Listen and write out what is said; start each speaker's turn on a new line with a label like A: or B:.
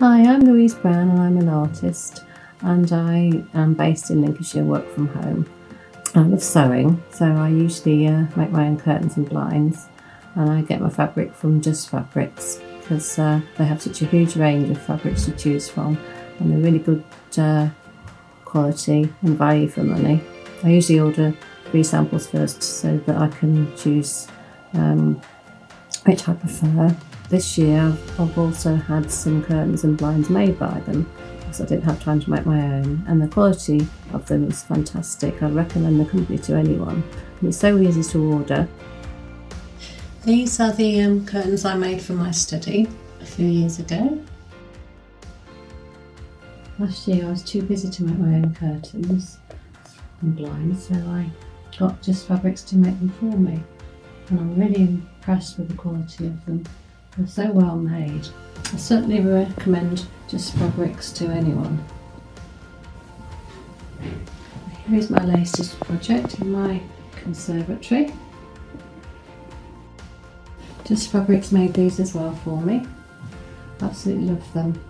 A: Hi, I'm Louise Brown and I'm an artist and I am based in Lincolnshire, work from home. I love sewing, so I usually uh, make my own curtains and blinds and I get my fabric from Just Fabrics because uh, they have such a huge range of fabrics to choose from and they're really good uh, quality and value for money. I usually order three samples first so that I can choose um, which I prefer this year I've also had some curtains and blinds made by them because I didn't have time to make my own and the quality of them is fantastic. I'd recommend the company to anyone and it's so easy to order. These are the um, curtains I made for my study a few years ago. Last year I was too busy to make my own curtains and blinds so I got Just Fabrics to make them for me and I'm really impressed with the quality of them. They're so well made. I certainly recommend Just Fabrics to anyone. Here's my latest project in my conservatory. Just Fabrics made these as well for me. Absolutely love them.